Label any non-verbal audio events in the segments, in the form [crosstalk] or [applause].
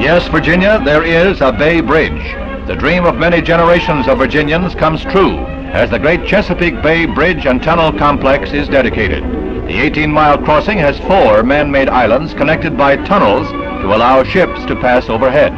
Yes, Virginia, there is a Bay Bridge. The dream of many generations of Virginians comes true as the great Chesapeake Bay Bridge and Tunnel Complex is dedicated. The 18-mile crossing has four man-made islands connected by tunnels to allow ships to pass overhead.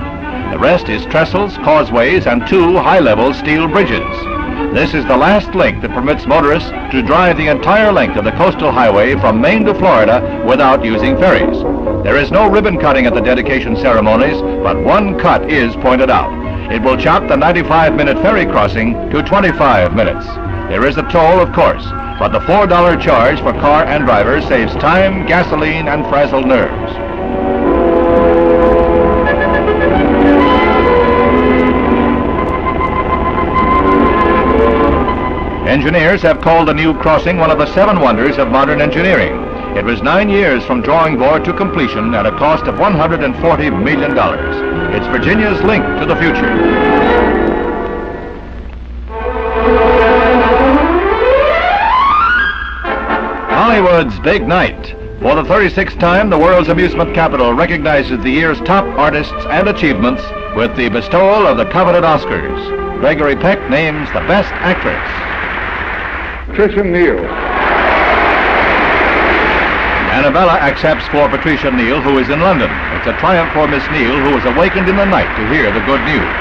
The rest is trestles, causeways, and two high-level steel bridges. This is the last link that permits motorists to drive the entire length of the coastal highway from Maine to Florida without using ferries. There is no ribbon cutting at the dedication ceremonies, but one cut is pointed out. It will chop the 95-minute ferry crossing to 25 minutes. There is a toll, of course, but the $4 charge for car and driver saves time, gasoline, and frazzled nerves. Engineers have called the new crossing one of the seven wonders of modern engineering. It was nine years from drawing board to completion at a cost of $140 million. It's Virginia's link to the future. Hollywood's big night. For the 36th time, the world's amusement capital recognizes the year's top artists and achievements with the bestowal of the coveted Oscars. Gregory Peck names the best actress. Patricia Neal. Annabella accepts for Patricia Neal, who is in London. It's a triumph for Miss Neal, who was awakened in the night to hear the good news.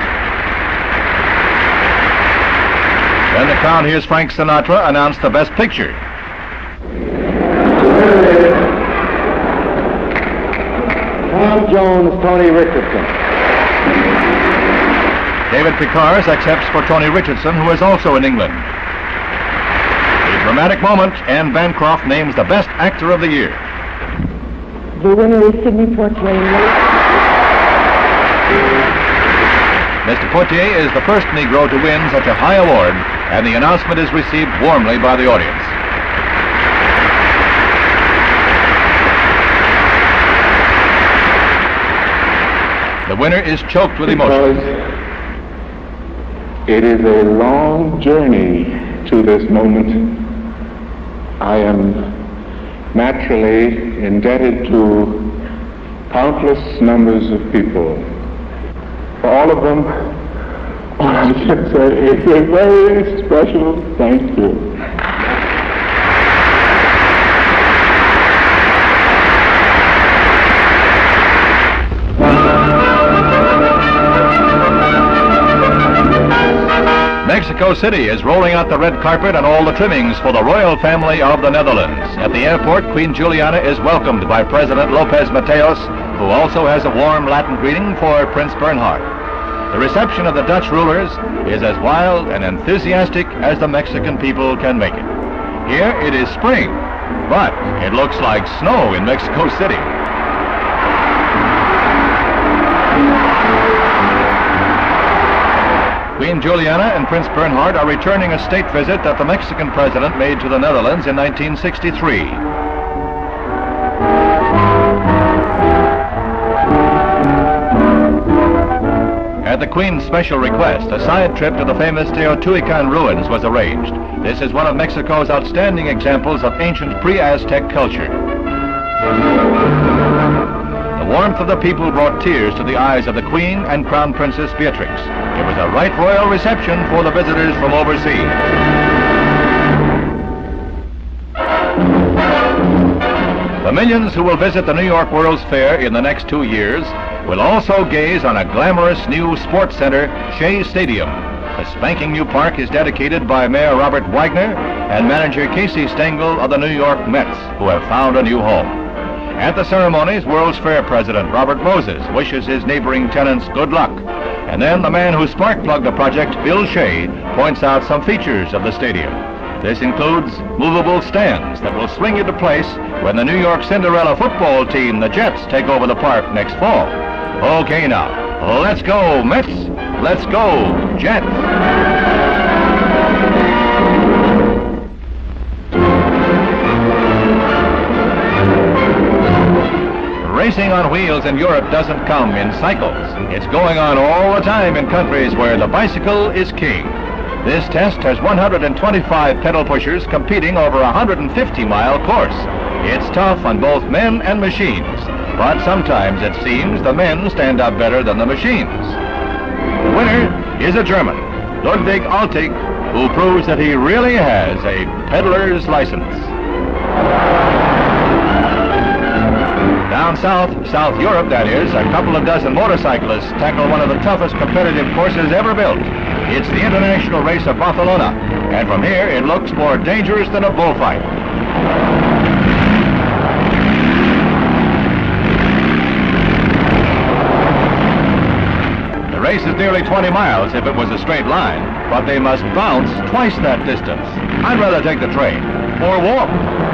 Then the crowd hears Frank Sinatra announce the best picture. Tom Jones, Tony Richardson. David Picker accepts for Tony Richardson, who is also in England. A dramatic moment, Anne Bancroft names the best actor of the year. The winner is Sidney Poitier. Mr. Poitier is the first Negro to win such a high award, and the announcement is received warmly by the audience. The winner is choked with emotion. Because it is a long journey to this moment. I am naturally indebted to countless numbers of people. For all of them, all [laughs] I can say is a very special thank you. Mexico City is rolling out the red carpet and all the trimmings for the royal family of the Netherlands. At the airport, Queen Juliana is welcomed by President Lopez Mateos, who also has a warm Latin greeting for Prince Bernhard. The reception of the Dutch rulers is as wild and enthusiastic as the Mexican people can make it. Here it is spring, but it looks like snow in Mexico City. Queen Juliana and Prince Bernhard are returning a state visit that the Mexican president made to the Netherlands in 1963. At the Queen's special request, a side trip to the famous Teotihuacan ruins was arranged. This is one of Mexico's outstanding examples of ancient pre-Aztec culture. The warmth of the people brought tears to the eyes of the Queen and Crown Princess Beatrix. It was a right royal reception for the visitors from overseas. The millions who will visit the New York World's Fair in the next two years will also gaze on a glamorous new sports center, Shea Stadium. The spanking new park is dedicated by Mayor Robert Wagner and manager Casey Stengel of the New York Mets, who have found a new home. At the ceremonies, World's Fair President Robert Moses wishes his neighboring tenants good luck. And then the man who spark-plugged the project, Bill Shea, points out some features of the stadium. This includes movable stands that will swing into place when the New York Cinderella football team, the Jets, take over the park next fall. Okay now, let's go Mets, let's go Jets. Racing on wheels in Europe doesn't come in cycles. It's going on all the time in countries where the bicycle is king. This test has 125 pedal pushers competing over a 150-mile course. It's tough on both men and machines, but sometimes it seems the men stand up better than the machines. The winner is a German, Ludwig Altig, who proves that he really has a peddler's license. Down south, South Europe that is, a couple of dozen motorcyclists tackle one of the toughest competitive courses ever built. It's the International Race of Barcelona, and from here it looks more dangerous than a bullfight. The race is nearly 20 miles if it was a straight line, but they must bounce twice that distance. I'd rather take the train, or walk.